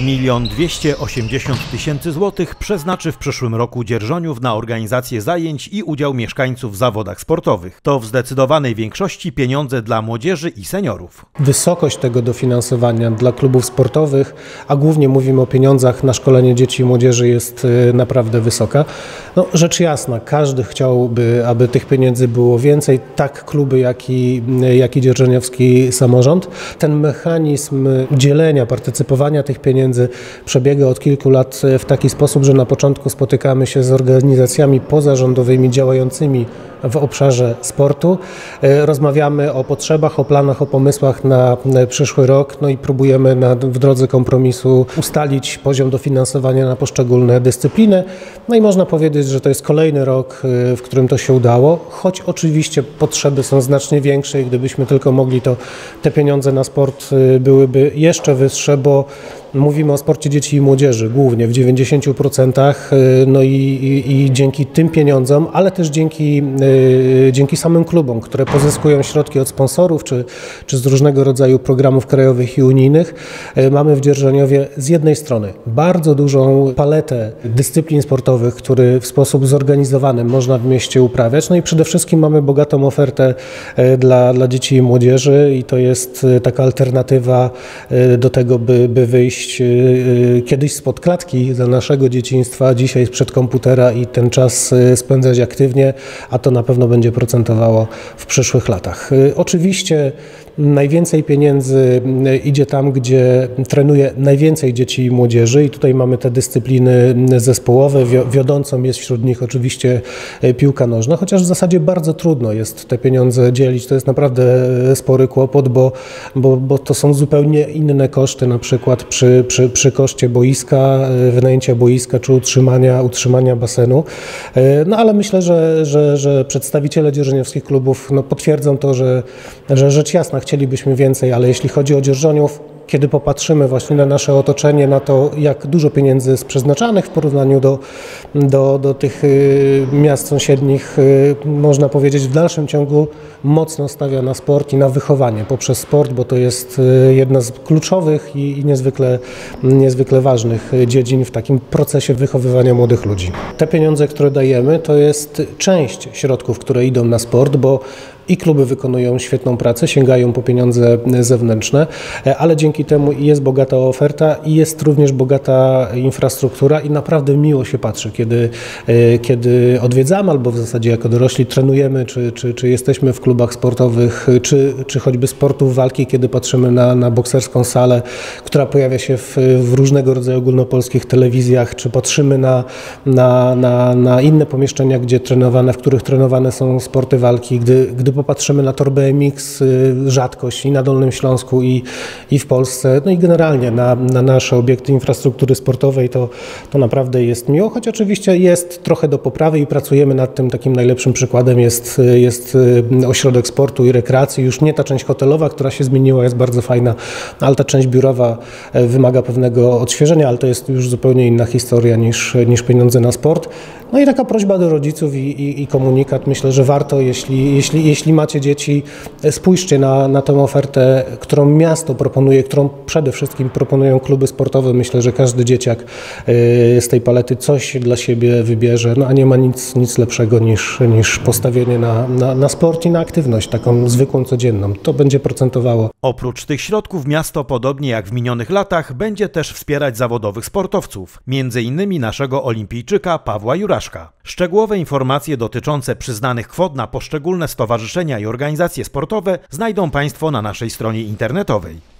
Milion 280 tysięcy złotych przeznaczy w przyszłym roku Dzierżoniów na organizację zajęć i udział mieszkańców w zawodach sportowych. To w zdecydowanej większości pieniądze dla młodzieży i seniorów. Wysokość tego dofinansowania dla klubów sportowych, a głównie mówimy o pieniądzach na szkolenie dzieci i młodzieży jest y, naprawdę wysoka. No, rzecz jasna, każdy chciałby, aby tych pieniędzy było więcej, tak kluby, jak i, jak i dzierżoniowski samorząd. Ten mechanizm dzielenia, partycypowania tych pieniędzy pieniędzy przebiega od kilku lat w taki sposób, że na początku spotykamy się z organizacjami pozarządowymi działającymi w obszarze sportu. E, rozmawiamy o potrzebach, o planach, o pomysłach na przyszły rok, no i próbujemy na, w drodze kompromisu ustalić poziom dofinansowania na poszczególne dyscypliny. No i można powiedzieć, że to jest kolejny rok, e, w którym to się udało, choć oczywiście potrzeby są znacznie większe i gdybyśmy tylko mogli, to te pieniądze na sport e, byłyby jeszcze wyższe, bo Mówimy o sporcie dzieci i młodzieży głównie w 90%, no i, i, i dzięki tym pieniądzom, ale też dzięki dzięki samym klubom, które pozyskują środki od sponsorów czy, czy z różnego rodzaju programów krajowych i unijnych, y, mamy w Dzierżoniowie z jednej strony bardzo dużą paletę dyscyplin sportowych, które w sposób zorganizowany można w mieście uprawiać, no i przede wszystkim mamy bogatą ofertę y, dla, dla dzieci i młodzieży i to jest taka alternatywa do tego, by, by wyjść kiedyś spod klatki za naszego dzieciństwa, dzisiaj sprzed komputera i ten czas spędzać aktywnie, a to na pewno będzie procentowało w przyszłych latach. Y, oczywiście najwięcej pieniędzy y, idzie tam, gdzie trenuje najwięcej dzieci i młodzieży i tutaj mamy te dyscypliny zespołowe. Wiodącą jest wśród nich oczywiście y, piłka nożna, chociaż w zasadzie bardzo trudno jest te pieniądze dzielić. To jest naprawdę spory kłopot, bo, bo, bo to są zupełnie inne koszty, na przykład przy, przy, przy koszcie boiska, wynajęcia boiska czy utrzymania, utrzymania basenu. No ale myślę, że, że, że przedstawiciele dzierżoniowskich klubów no, potwierdzą to, że, że rzecz jasna chcielibyśmy więcej, ale jeśli chodzi o dzierżoniów, kiedy popatrzymy właśnie na nasze otoczenie, na to, jak dużo pieniędzy jest przeznaczanych w porównaniu do, do, do tych y, miast sąsiednich, y, można powiedzieć, w dalszym ciągu mocno stawia na sport i na wychowanie poprzez sport, bo to jest y, jedna z kluczowych i, i niezwykle, niezwykle ważnych dziedzin w takim procesie wychowywania młodych ludzi. Te pieniądze, które dajemy, to jest część środków, które idą na sport, bo i kluby wykonują świetną pracę, sięgają po pieniądze zewnętrzne, ale dzięki temu jest bogata oferta i jest również bogata infrastruktura i naprawdę miło się patrzy, kiedy, e, kiedy odwiedzamy albo w zasadzie jako dorośli trenujemy, czy, czy, czy jesteśmy w klubach sportowych, czy, czy choćby sportów walki, kiedy patrzymy na, na bokserską salę, która pojawia się w, w różnego rodzaju ogólnopolskich telewizjach, czy patrzymy na, na, na, na inne pomieszczenia, gdzie trenowane, w których trenowane są sporty walki, gdy, gdy popatrzymy na torbę BMX, y, rzadkość i na Dolnym Śląsku i, i w Polsce, no i generalnie na, na nasze obiekty infrastruktury sportowej, to, to naprawdę jest miło, choć oczywiście jest trochę do poprawy i pracujemy nad tym. Takim najlepszym przykładem jest, jest y, ośrodek sportu i rekreacji. Już nie ta część hotelowa, która się zmieniła, jest bardzo fajna, ale ta część biurowa e, wymaga pewnego odświeżenia, ale to jest już zupełnie inna historia niż, niż pieniądze na sport. No i taka prośba do rodziców i, i, i komunikat. Myślę, że warto, jeśli, jeśli, jeśli macie dzieci, spójrzcie na, na tę ofertę, którą miasto proponuje, którą przede wszystkim proponują kluby sportowe. Myślę, że każdy dzieciak y, z tej palety coś dla siebie wybierze, no a nie ma nic, nic lepszego niż, niż postawienie na, na, na sport i na aktywność, taką zwykłą, codzienną. To będzie procentowało. Oprócz tych środków miasto, podobnie jak w minionych latach, będzie też wspierać zawodowych sportowców, między innymi naszego olimpijczyka Pawła Juraszka. Szczegółowe informacje dotyczące przyznanych kwot na poszczególne stowarzyszenia i organizacje sportowe znajdą Państwo na naszej stronie internetowej.